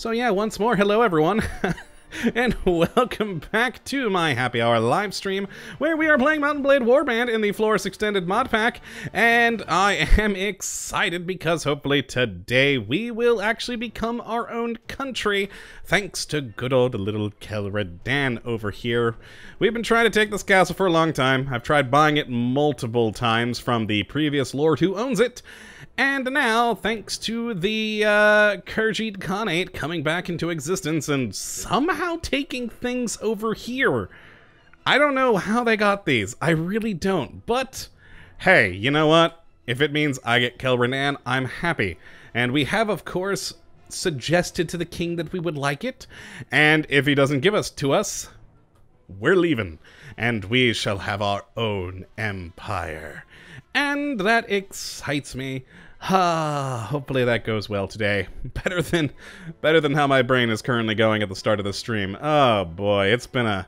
So yeah, once more, hello everyone. and welcome back to my happy hour live stream where we are playing Mountain & Blade Warband in the Floris Extended mod pack and I am excited because hopefully today we will actually become our own country thanks to good old little Kelredan over here. We've been trying to take this castle for a long time. I've tried buying it multiple times from the previous lord who owns it and now, thanks to the uh, Khergit Khanate coming back into existence and somehow taking things over here. I don't know how they got these. I really don't. But, hey, you know what? If it means I get Kelredan, I'm happy. And we have, of course, suggested to the king that we would like it. And if he doesn't give us to us, we're leaving. And we shall have our own empire. And that excites me. Ah, hopefully that goes well today. Better than better than how my brain is currently going at the start of the stream. Oh boy, it's been a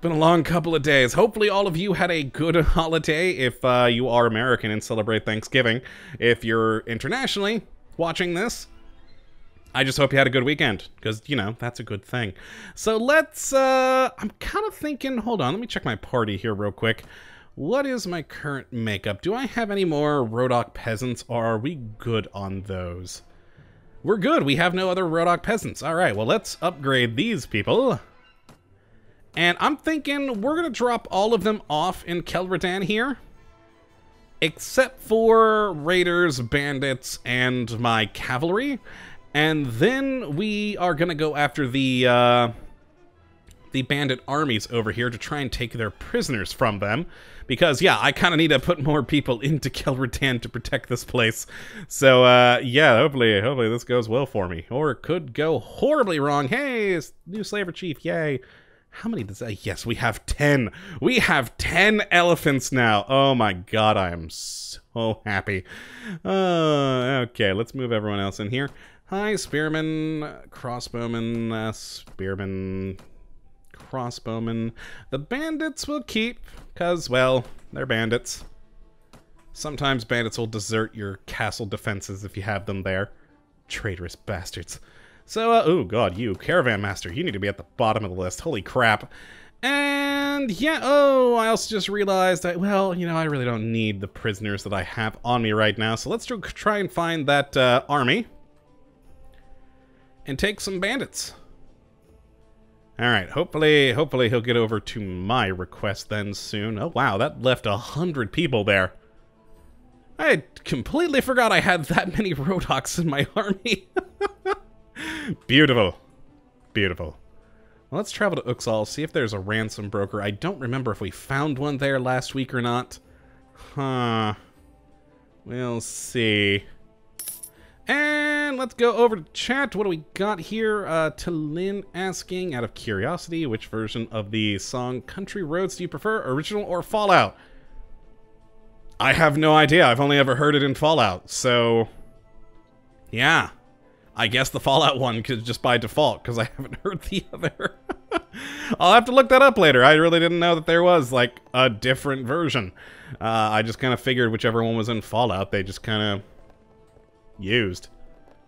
been a long couple of days. Hopefully all of you had a good holiday if uh, you are American and celebrate Thanksgiving. If you're internationally watching this, I just hope you had a good weekend, because, you know, that's a good thing. So let's, uh, I'm kind of thinking, hold on, let me check my party here real quick. What is my current makeup? Do I have any more Rhodok peasants, or are we good on those? We're good. We have no other Rhodok peasants. All right, well, let's upgrade these people. And I'm thinking we're to drop all of them off in Kelredan here. Except for raiders, bandits, and my cavalry. And then we are to go after the... Uh, the bandit armies over here to try and take their prisoners from them. Because, yeah, I kind of need to put more people into Kelredan to protect this place. So, uh, yeah, hopefully, hopefully this goes well for me. Or it could go horribly wrong. Hey, new slaver chief, yay. How many does that? Yes, we have 10. We have 10 elephants now. Oh my god, I am so happy. Uh, okay, let's move everyone else in here. Hi, spearman, crossbowman, uh, spearman, crossbowmen. The bandits will keep, because, well, they're bandits. Sometimes bandits will desert your castle defenses if you have them there. Traitorous bastards. So, uh, oh god, you, Caravan Master, you need to be at the bottom of the list. Holy crap. And, yeah, oh, I also just realized that, well, you know, I really don't need the prisoners that I have on me right now. So let's try and find that uh, army and take some bandits. Alright, hopefully, hopefully he'll get over to my request then soon. Oh wow, that left a hundred people there. I completely forgot I had that many Rhodoks in my army. Beautiful. Beautiful. Well, let's travel to Uxkhal, see if there's a ransom broker. I don't remember if we found one there last week or not. Huh. We'll see. And let's go over to chat. What do we got here? Uh, Talin asking, out of curiosity, which version of the song Country Roads do you prefer, original or Fallout? I have no idea. I've only ever heard it in Fallout, so... Yeah. I guess the Fallout one could just by default, because I haven't heard the other. I'll have to look that up later. I really didn't know that there was, like, a different version. Uh, I just kind of figured whichever one was in Fallout, they just kind of used.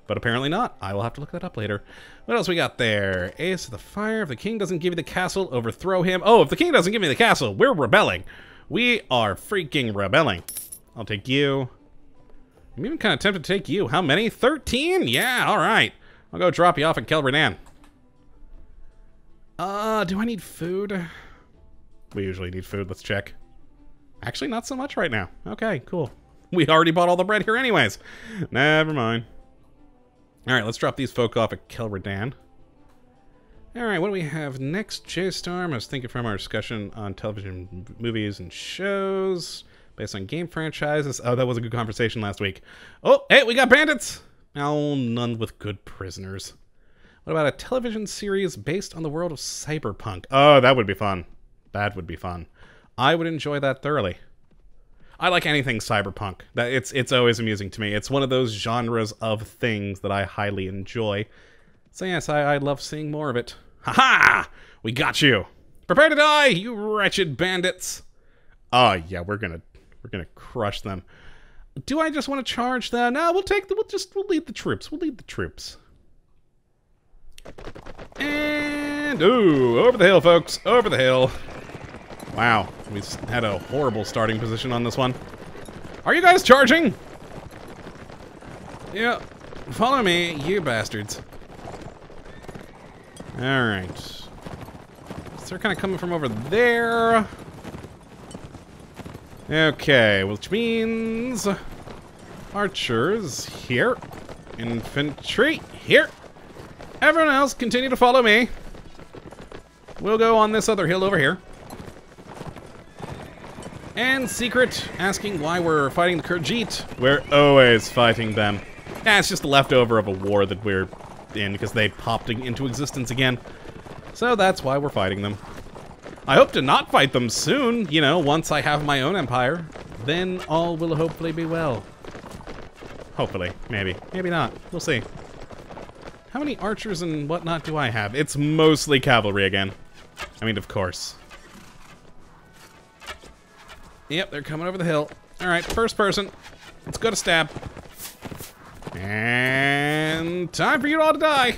But apparently not. I will have to look that up later. What else we got there? Ace of the Fire. If the king doesn't give you the castle, overthrow him. Oh, if the king doesn't give me the castle, we're rebelling. We are freaking rebelling. I'll take you. I'm even kind of tempted to take you. How many? 13? Yeah, all right. I'll go drop you off at Kelredan. Uh, do I need food? We usually need food. Let's check. Actually, not so much right now. Okay, cool. We already bought all the bread here anyways. Never mind. Alright, let's drop these folk off at Kelredan. Alright, what do we have next? J-Storm, I was thinking from our discussion on television movies and shows based on game franchises. Oh, that was a good conversation last week. Oh, hey, we got bandits! Oh, none with good prisoners. What about a television series based on the world of cyberpunk? Oh, that would be fun. That would be fun. I would enjoy that thoroughly. I like anything cyberpunk. That it's it's always amusing to me. It's one of those genres of things that I highly enjoy. So yes, I, I love seeing more of it. Ha ha! We got you. Prepare to die, you wretched bandits. Oh yeah, we're gonna we're gonna crush them. Do I just want to charge them? No, we'll take the we'll just we'll lead the troops. We'll lead the troops. And, ooh, over the hill, folks. Over the hill. Wow, we had a horrible starting position on this one. Are you guys charging? Yeah, follow me, you bastards. Alright. So they're kind of coming from over there. Okay, which means... Archers here. Infantry here. Everyone else, continue to follow me. We'll go on this other hill over here. And Secret asking why we're fighting the Khajiit. We're always fighting them. Yeah, it's just a leftover of a war that we're in because they popped into existence again. So that's why we're fighting them. I hope to not fight them soon, you know, once I have my own empire. Then all will hopefully be well. Hopefully. Maybe. Maybe not. We'll see. How many archers and whatnot do I have? It's mostly cavalry again. I mean, of course. Yep, they're coming over the hill. Alright, first person. Let's go to stab. And time for you all to die.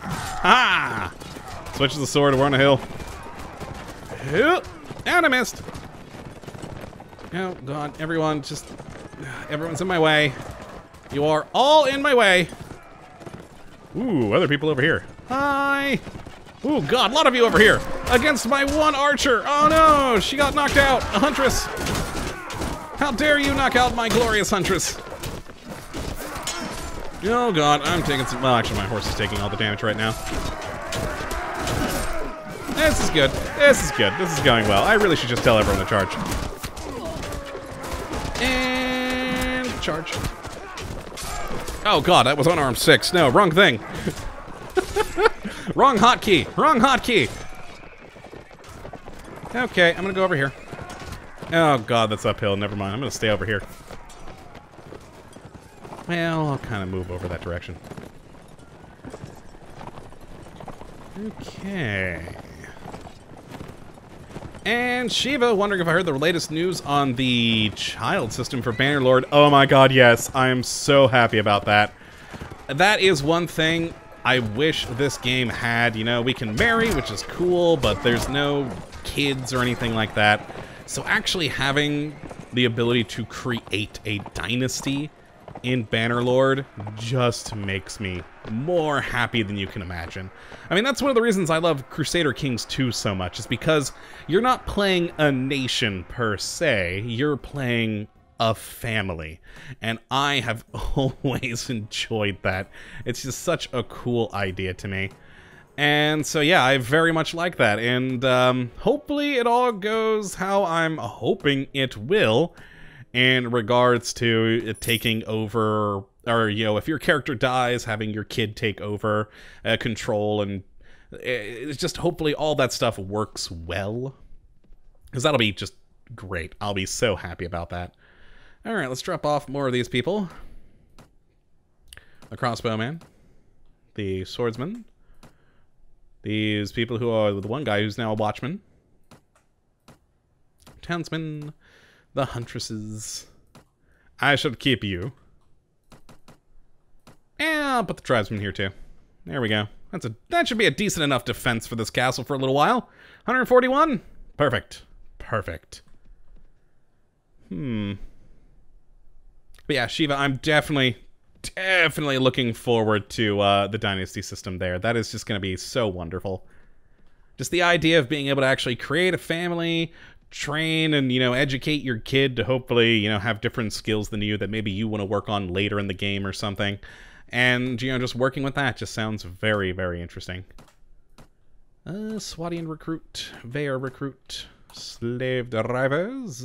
Ha! Switches the sword, we're on a hill. And I missed. Oh, God. Everyone, just... Everyone's in my way. You are all in my way. Ooh, other people over here. Hi! Ooh, God, a lot of you over here. Against my one archer. Oh, no! She got knocked out. A huntress. How dare you knock out my glorious huntress. Oh, God, I'm taking some... Well, actually, my horse is taking all the damage right now. This is good. This is good. This is going well. I really should just tell everyone to charge. And charge. Oh god, that was unarmed six. No, wrong thing. wrong hotkey. Wrong hotkey. Okay, I'm gonna go over here. Oh god, that's uphill. Never mind. I'm gonna stay over here. Well, I'll kind of move over that direction. Okay. And Shiva, wondering if I heard the latest news on the child system for Bannerlord. Oh my god, yes. I am so happy about that. That is one thing I wish this game had. You know, we can marry, which is cool, but there's no kids or anything like that. So actually having the ability to create a dynasty in Bannerlord just makes me more happy than you can imagine. I mean, that's one of the reasons I love Crusader Kings 2 so much, is because you're not playing a nation per se, you're playing a family. And I have always enjoyed that. It's just such a cool idea to me. And so, yeah, I very much like that. And um, hopefully it all goes how I'm hoping it will in regards to taking over, or, you know, if your character dies, having your kid take over uh, control, and it's just hopefully all that stuff works well. Because that'll be just great. I'll be so happy about that. All right, let's drop off more of these people. The crossbowman, the swordsman, these people who are the one guy who's now a watchman, townsman, the huntresses. I should keep you. And I'll put the tribesmen here too. There we go. That's a that should be a decent enough defense for this castle for a little while. 141? Perfect. Perfect. Hmm. But yeah, Shiva, I'm definitely, definitely looking forward to uh, the Dynasty system there. That is just going to be so wonderful. Just the idea of being able to actually create a family, train and you know educate your kid to hopefully you know have different skills than you that maybe you want to work on later in the game or something and you know just working with that just sounds very very interesting uh Swadian recruit Vaer recruit slave drivers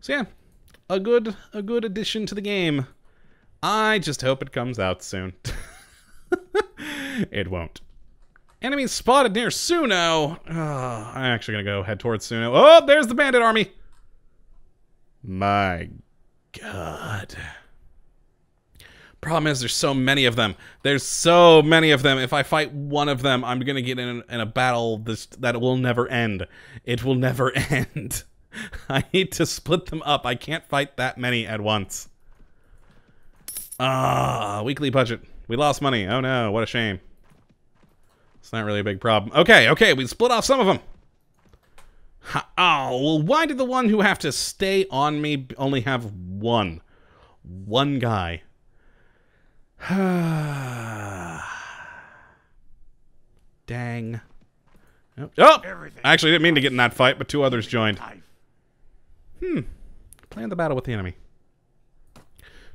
so yeah a good a good addition to the game i just hope it comes out soon it won't Enemies spotted near Suno. Oh, I'm actually to go head towards Suno. Oh, there's the bandit army. My God. Problem is, there's so many of them. There's so many of them. If I fight one of them, I'm to get in, in a battle this, that will never end. It will never end. I need to split them up. I can't fight that many at once. Ah, weekly budget. We lost money. Oh no, what a shame. It's not really a big problem. Okay, okay, we split off some of them. Ha oh, well, why did the one who have to stay on me only have one? One guy. Dang. Oh, oh! I actually didn't mean to get in that fight, but two others joined. Hmm. Plan the battle with the enemy.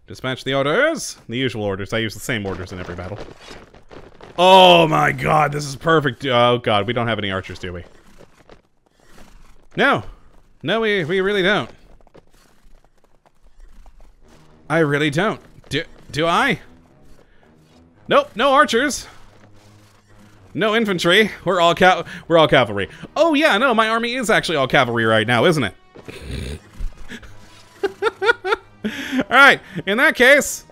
Dispatch the orders. The usual orders. I use the same orders in every battle. Oh my god, this is perfect. Oh god, we don't have any archers, do we? No. No, we, we really don't. I really don't. Do, do I? Nope, no archers. No infantry. We're all we're all cavalry. Oh yeah, no, my army is actually all cavalry right now, isn't it? Alright, in that case...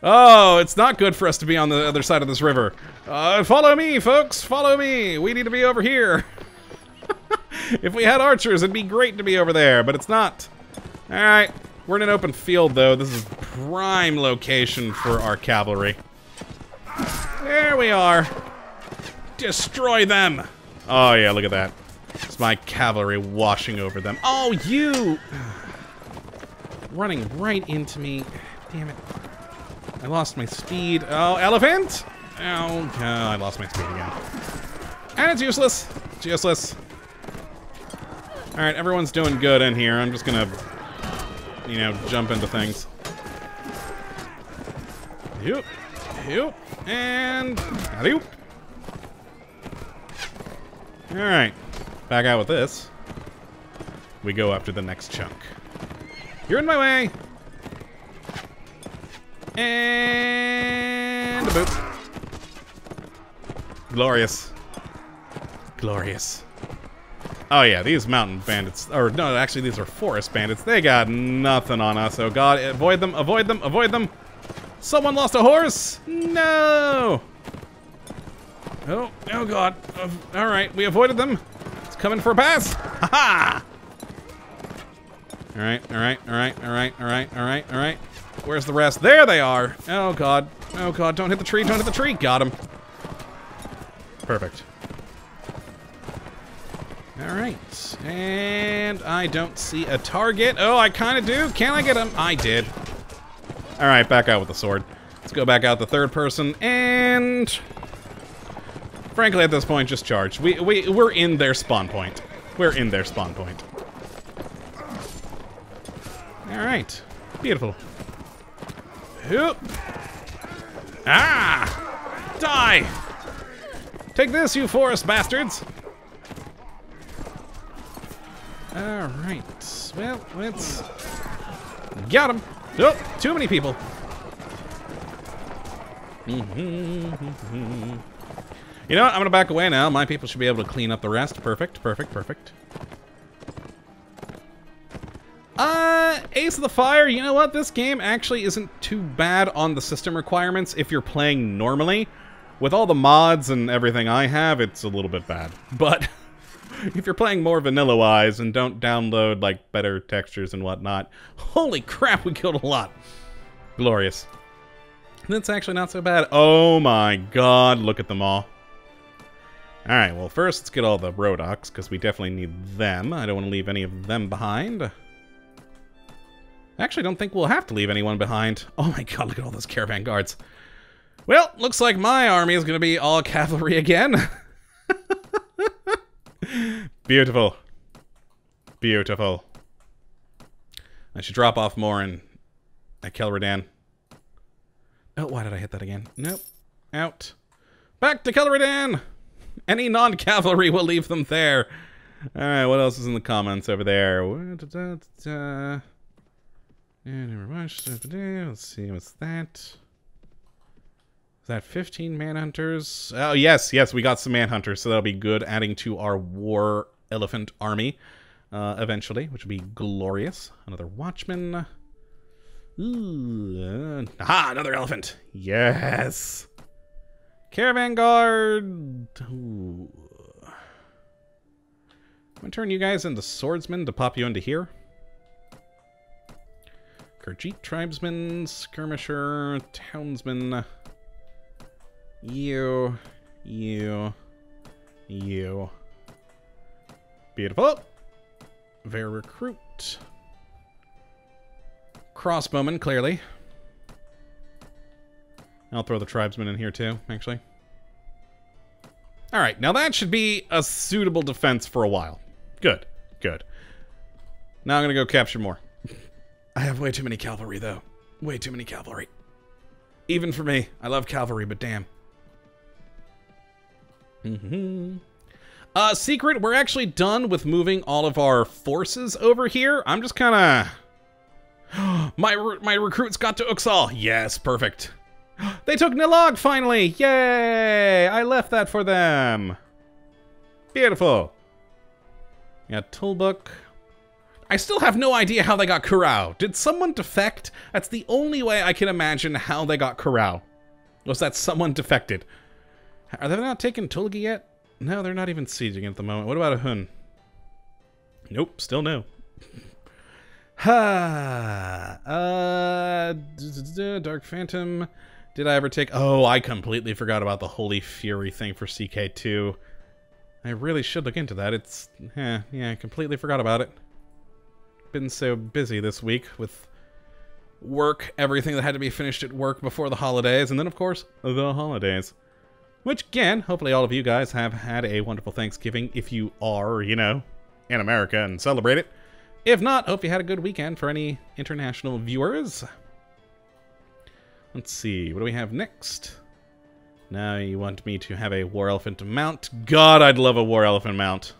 Oh, it's not good for us to be on the other side of this river. Uh, follow me, folks, follow me. We need to be over here. if we had archers, it'd be great to be over there, but it's not. Alright, we're in an open field, though. This is prime location for our cavalry. There we are. Destroy them. Oh, yeah, look at that. It's my cavalry washing over them. Oh, you! Running right into me. Damn it. I lost my speed. Oh, elephant! Oh, oh, I lost my speed again. And it's useless. It's useless. Alright, everyone's doing good in here. I'm just gonna, you know, jump into things. Yoop. Yoop. And... Yoop. Alright. Back out with this. We go after the next chunk. You're in my way! And a boop. Glorious. Glorious. Oh yeah, these mountain bandits, or no, actually these are forest bandits. They got nothing on us. Oh god, avoid them, avoid them, avoid them. Someone lost a horse? No! Oh, oh god. All right, we avoided them. Coming for a pass. Ha ha! All right, all right, all right, all right, all right, all right, all right. Where's the rest? There they are. Oh god. Oh god, don't hit the tree, don't hit the tree. Got him. Perfect. Alright. And I don't see a target. Oh, I kind of do. Can I get him? I did. Alright, back out with the sword. Let's go back out the third person. And... Frankly, at this point, just charge. We, we, we're in their spawn point. We're in their spawn point. Alright. Beautiful. Hoop. Ah! Die! Take this, you forest bastards! Alright. Well, let's... Got him! Oh, too many people. you know what? I'm gonna back away now. My people should be able to clean up the rest. Perfect, perfect, perfect. Uh, Ace of the Fire, you know what? This game actually isn't too bad on the system requirements if you're playing normally. With all the mods and everything I have, it's a little bit bad. But if you're playing more vanilla-wise and don't download, like, better textures and whatnot, holy crap, we killed a lot. Glorious. That's actually not so bad. Oh my god, look at them all. Alright, well first let's get all the Rhodoks, because we definitely need them. I don't want to leave any of them behind. I actually don't think we'll have to leave anyone behind. Oh my god, look at all those caravan guards. Well, looks like my army is going to be all cavalry again. Beautiful. Beautiful. I should drop off more in at Kelredan. Oh, why did I hit that again? Nope. Out. Back to Kelredan! Any non-cavalry will leave them there. Alright, what else is in the comments over there? Let's see, what's that? Is that 15 manhunters? Oh, yes, yes, we got some manhunters, so that'll be good, adding to our war elephant army uh, eventually, which will be glorious. Another watchman. Ooh, uh, aha, another elephant. Yes. Caravan guard. I'm gonna turn you guys into swordsmen to pop you into here. Khergit tribesman, skirmisher, townsman. You, you, you. Beautiful. Very recruit. Crossbowman, clearly. I'll throw the tribesmen in here too, actually. Alright, now that should be a suitable defense for a while. Good, good. Now I'm gonna go capture more. I have way too many cavalry, though. Way too many cavalry. Even for me. I love cavalry, but damn. Mm-hmm. Uh, secret, we're actually done with moving all of our forces over here. I'm just kind of... my, my recruits got to Uxkhal. Yes, perfect. they took Nilog, finally! Yay! I left that for them. Beautiful. Yeah, toolbook. I still have no idea how they got Curaw. Did someone defect? That's the only way I can imagine how they got Curaw. Was that someone defected? Are they not taking Tulga yet? No, they're not even sieging at the moment. What about a Hun? Nope, still no. Ha! uh, Dark Phantom. Did I ever take... Oh, I completely forgot about the Holy Fury thing for CK2. I really should look into that. It's... Eh, yeah, I completely forgot about it. Been so busy this week with work, everything that had to be finished at work before the holidays, and then, of course, the holidays. Which, again, hopefully all of you guys have had a wonderful Thanksgiving if you are, you know, in America and celebrate it. If not, hope you had a good weekend for any international viewers. Let's see, what do we have next? Now you want me to have a war elephant mount? God, I'd love a war elephant mount.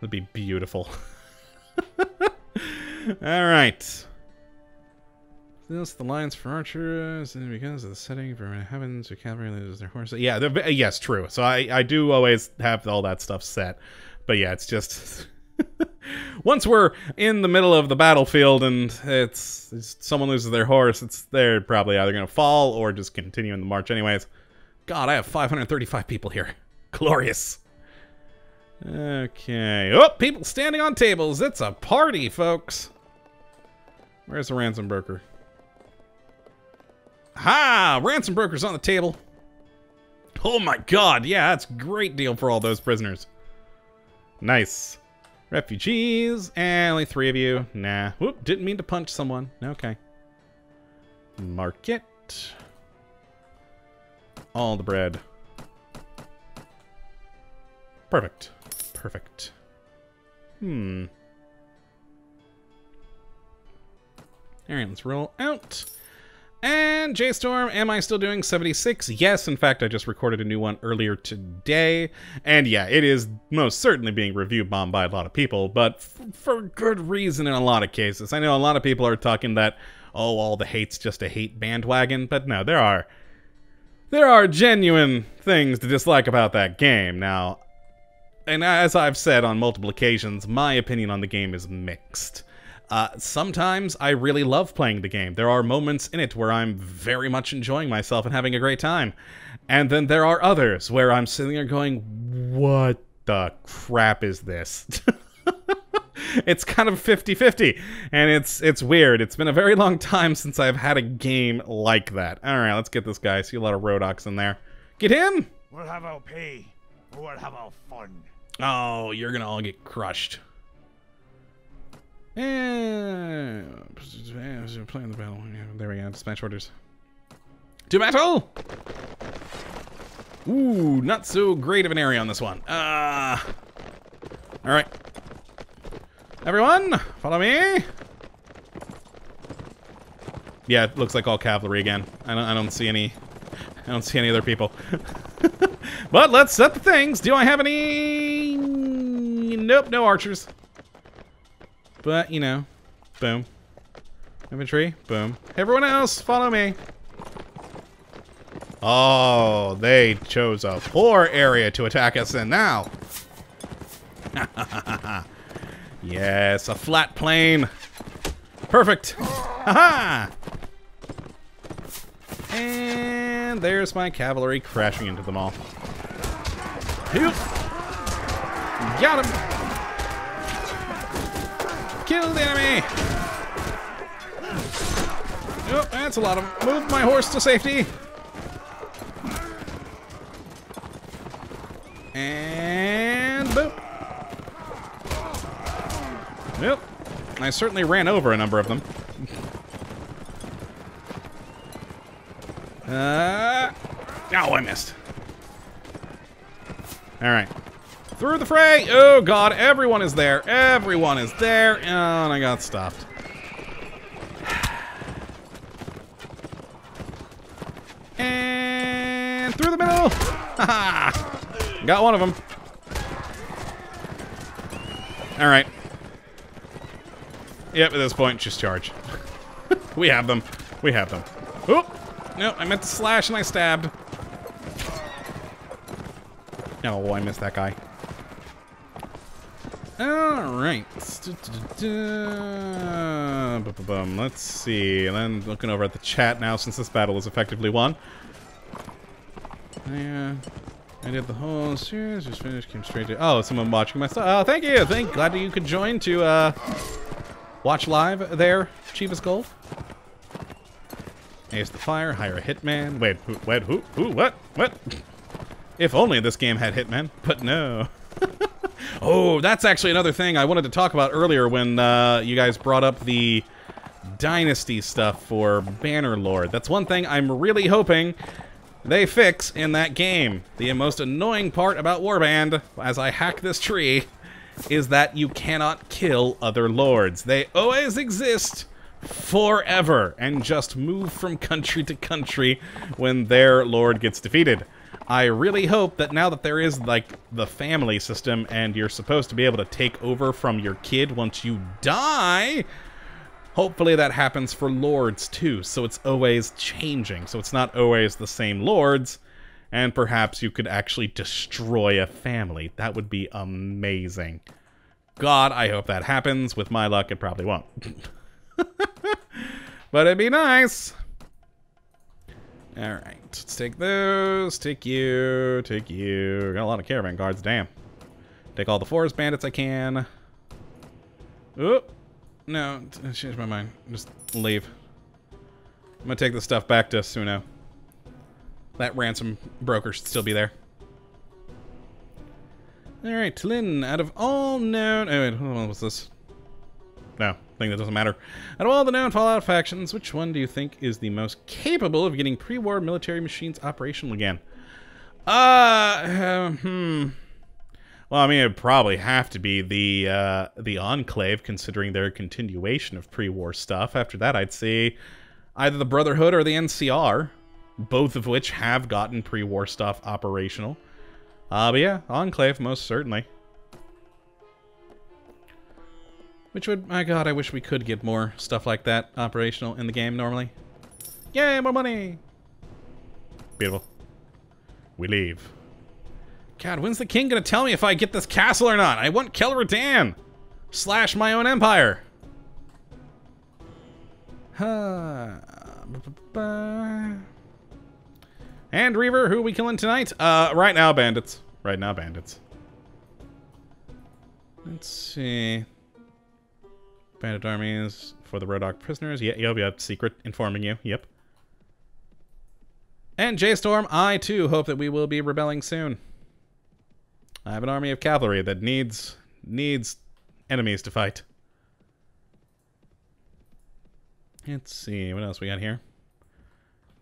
That'd be beautiful. Alright. This, the lines for archers, and because of the setting for heavens, your cavalry loses their horses. Yeah, yes, true. So I, I do always have all that stuff set. But yeah, it's just... Once we're in the middle of the battlefield and it's, it's, someone loses their horse, it's they're probably either going to fall or just continue in the march anyways. God, I have 535 people here. Glorious. Okay. Oh, people standing on tables. It's a party, folks. Where's the ransom broker? Ha! Ransom broker's on the table. Oh my god, yeah, that's a great deal for all those prisoners. Nice. Refugees, and only three of you. Nah. Whoop, didn't mean to punch someone. Okay. Market. All the bread. Perfect. Perfect. Hmm. Alright, let's roll out. And JStorm, am I still doing 76? Yes, in fact, I just recorded a new one earlier today. And yeah, it is most certainly being review bombed by a lot of people, but for good reason in a lot of cases. I know a lot of people are talking that, oh, all the hate's just a hate bandwagon, but no, there are there are genuine things to dislike about that game. Now, and as I've said on multiple occasions, my opinion on the game is mixed. Uh, sometimes I really love playing the game. There are moments in it where I'm very much enjoying myself and having a great time. And then there are others where I'm sitting there going, what the crap is this? it's kind of 50-50 and it's it's weird. It's been a very long time since I've had a game like that. All right, let's get this guy. I see a lot of Rhodoks in there. Get him. We'll have our pay. We'll have our fun. Oh, you're going to all get crushed. Yeah, playing the battle. Yeah, there we go. Dispatch orders. To battle! Ooh, not so great of an area on this one. Uh, all right. Everyone, follow me. Yeah, it looks like all cavalry again. I don't, I don't see any, I don't see any other people. but let's set the things. Do I have any? Nope, no archers. But, you know, boom. Infantry, boom. Everyone else, follow me. Oh, they chose a poor area to attack us in now. yes, a flat plain. Perfect. Haha! and there's my cavalry crashing into them all. Got him! Kill the enemy! Oh, that's a lot of them. Move my horse to safety. And boop. Yep. I certainly ran over a number of them. uh, oh, I missed. All right. Through the fray! Oh, God, everyone is there. Everyone is there. And I got stopped. And through the middle! Got one of them. All right. Yep, at this point, just charge. we have them. We have them. Oh! No, I meant to slash and I stabbed. Oh, I missed that guy. Alright. Let's see. And then looking over at the chat now since this battle is effectively won. Yeah. I did the whole series, just finished, came straight to... Oh, someone watching my stuff. Oh, thank you. Thank, glad you could join to uh, watch live there, Chivas Gold. Ace the Fire, hire a hitman. Wait, who, wait, who, who, what, what? If only this game had hitman, but no. oh, that's actually another thing I wanted to talk about earlier when uh, you guys brought up the Dynasty stuff for Bannerlord. That's one thing I'm really hoping they fix in that game. The most annoying part about Warband, as I hack this tree, is that you cannot kill other lords. They always exist forever and just move from country to country when their lord gets defeated. I really hope that now that there is, like, the family system and you're supposed to be able to take over from your kid once you die, hopefully that happens for lords too, so it's always changing, so it's not always the same lords, and perhaps you could actually destroy a family. That would be amazing. God, I hope that happens. With my luck, it probably won't. but it'd be nice. Alright, let's take those. Take you. Take you. Got a lot of caravan guards, damn. Take all the forest bandits I can. Oh, no, I changed my mind. Just leave. I'm gonna take the stuff back to Suno. That ransom broker should still be there. Alright, Tlin, out of all known... Oh, wait, what was this? No, thing that doesn't matter. Out of all the known Fallout factions, which one do you think is the most capable of getting pre-war military machines operational again? Uh, uh, hmm. Well, I mean, it'd probably have to be the uh, the Enclave, considering their continuation of pre-war stuff. After that, I'd say either the Brotherhood or the NCR, both of which have gotten pre-war stuff operational. Uh, but yeah, Enclave, most certainly. Which would, my god, I wish we could get more stuff like that operational in the game normally. Yay, more money! Beautiful. We leave. God, when's the king gonna tell me if I get this castle or not? I want Kelredan! Slash my own empire! Huh. And Reaver, who are we killing tonight? Uh, right now, bandits. Right now, bandits. Let's see. Bandit armies for the Rhodok prisoners. Yeah, yep, yep. Secret informing you. Yep. And J-Storm, I too hope that we will be rebelling soon. I have an army of cavalry that needs needs enemies to fight. Let's see, what else we got here?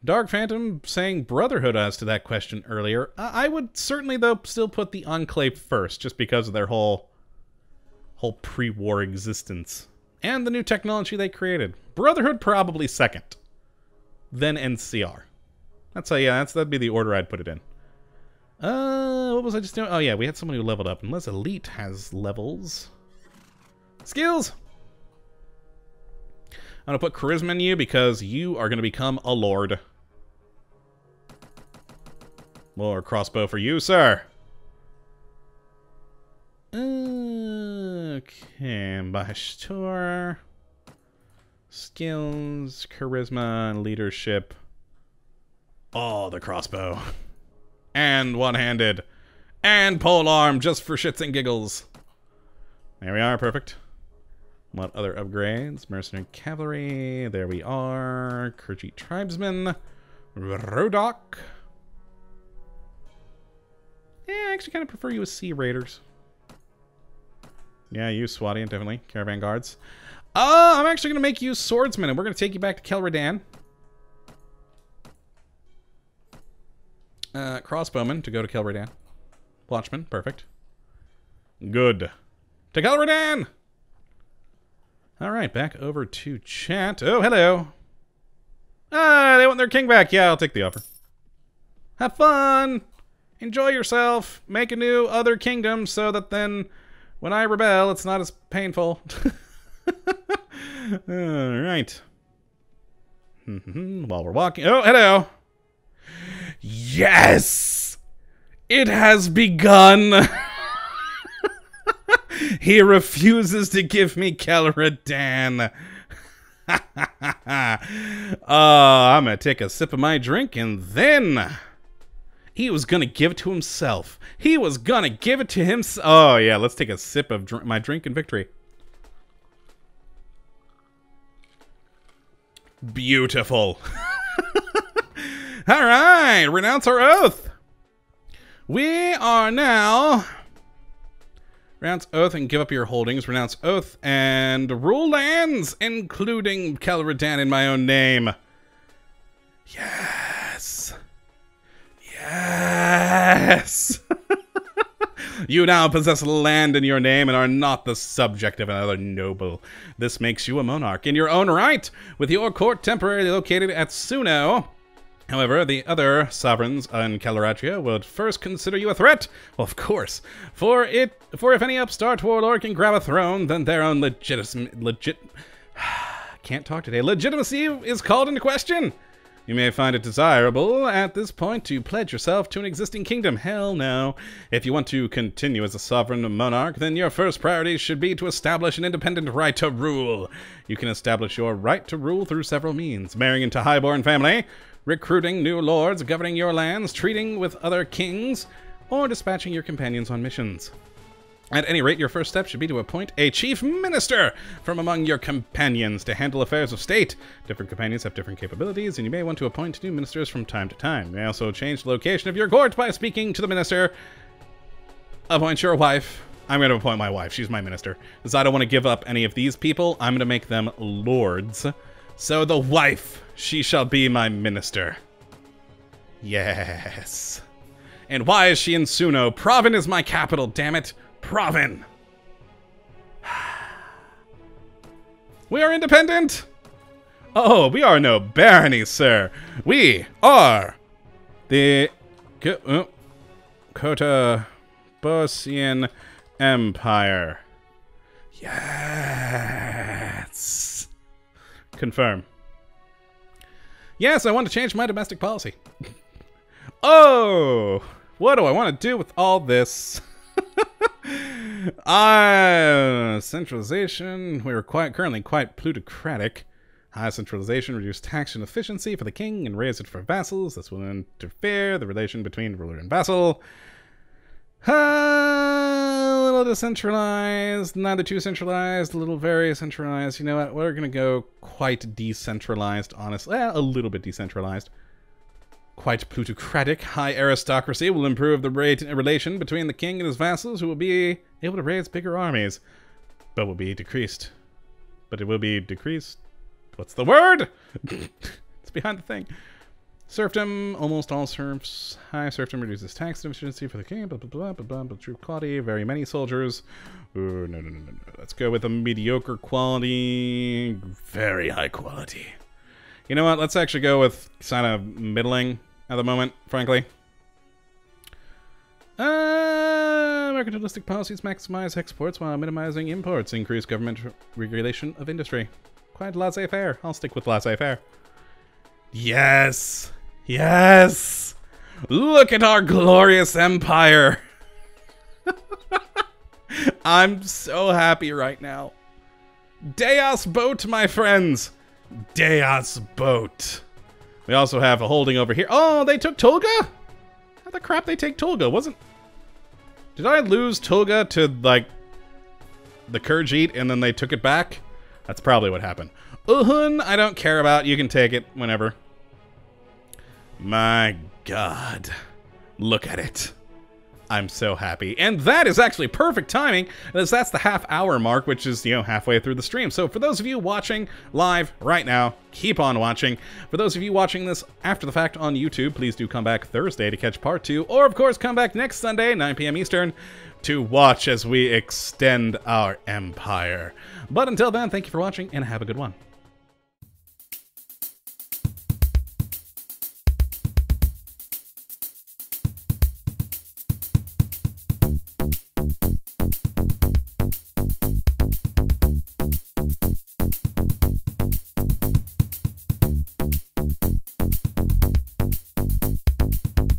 Dark Phantom saying Brotherhood as to that question earlier. I would certainly, though, still put the Enclave first, just because of their whole whole pre-war existence and the new technology they created. Brotherhood probably second, then NCR. That's how, yeah, that's that'd be the order I'd put it in. Uh, what was I just doing? Oh yeah, we had someone who leveled up. Unless Elite has levels. Skills! I'm gonna put Charisma in you because you are gonna become a Lord. More crossbow for you, sir. Okay, Bashtor. Skills, charisma, and leadership. Oh, the crossbow. And one-handed. And pole arm, just for shits and giggles. There we are, perfect. What other upgrades? Mercenary Cavalry, there we are. Khergit Tribesmen. Rhodok. Yeah, I actually kind of prefer you as Sea Raiders. Yeah, you Swati, definitely. Caravan Guards. Uh, I'm actually going to make you Swordsmen, and we're going to take you back to Kelredan. Uh, crossbowman to go to Kelredan. Watchman, perfect. Good. To Kelredan! All right, back over to chat. Oh, hello. Ah, they want their king back. Yeah, I'll take the offer. Have fun. Enjoy yourself. Make a new other kingdom so that then when I rebel, it's not as painful. All right. While we're walking. Oh, hello. Yes! It has begun! he refuses to give me Kelredan. uh, I'm gonna take a sip of my drink and then he was gonna give it to himself. He was gonna give it to himself. Oh yeah, let's take a sip of dr my drink in victory. Beautiful. All right, renounce our oath. We are now renounce oath and give up your holdings. Renounce oath and rule lands, including Kelredan in my own name. Yes. Yes. you now possess land in your name and are not the subject of another noble. This makes you a monarch in your own right, with your court temporarily located at Suno However, the other sovereigns in Calradia would first consider you a threat. Well, of course, for it, for if any upstart warlord can grab a throne, then their own legit, legit, can't talk today. Legitimacy is called into question. You may find it desirable at this point to pledge yourself to an existing kingdom. Hell no. If you want to continue as a sovereign monarch, then your first priority should be to establish an independent right to rule. You can establish your right to rule through several means marrying into highborn family, recruiting new lords, governing your lands, treating with other kings, or dispatching your companions on missions. At any rate, your first step should be to appoint a chief minister from among your companions to handle affairs of state. Different companions have different capabilities, and you may want to appoint new ministers from time to time. You may also change the location of your court by speaking to the minister. Appoint your wife. I'm going to appoint my wife. She's my minister. Because I don't want to give up any of these people. I'm going to make them lords. So the wife, she shall be my minister. Yes. And why is she in Suno? Praven is my capital, damn it. Praven. we are independent. Oh, we are no barony, sir. We are the uh, Kota Bosian Empire. Yes. Confirm. Yes, I want to change my domestic policy. oh, what do I want to do with all this? Uh, centralization. We are quite currently quite plutocratic. High centralization, reduce taxation efficiency for the king, and raise it for vassals. This will interfere the relation between ruler and vassal. A little decentralized, neither too centralized, a little very centralized. You know what? We're gonna go quite decentralized, honestly. Well, a little bit decentralized. Quite plutocratic. High aristocracy will improve the relation between the king and his vassals, who will be able to raise bigger armies, but will be decreased. But it will be decreased. What's the word? it's behind the thing. Serfdom, almost all serfs. High serfdom reduces tax efficiency for the king, blah, blah, blah, blah, blah, blah, true quality, very many soldiers. Ooh, no, no, no, no, no. Let's go with a mediocre quality, very high quality. You know what? Let's actually go with kind of middling at the moment, frankly. Uh, mercantilistic policies maximize exports while minimizing imports, increase government regulation of industry. Quite laissez-faire. I'll stick with laissez-faire. Yes! Yes! Look at our glorious empire! I'm so happy right now. Deus boat, my friends! Deus boat. We also have a holding over here. Oh, they took Tulga? How the crap they take Tulga? Wasn't... Did I lose Tulga to, like, the Khergit and then they took it back? That's probably what happened. Uhun, I don't care about. You can take it whenever. My god. Look at it. I'm so happy. And that is actually perfect timing, as that's the half hour mark, which is, you know, halfway through the stream. So for those of you watching live right now, keep on watching. For those of you watching this after the fact on YouTube, please do come back Thursday to catch part two, or of course, come back next Sunday, 9 p.m. Eastern, to watch as we extend our empire. But until then, thank you for watching and have a good one.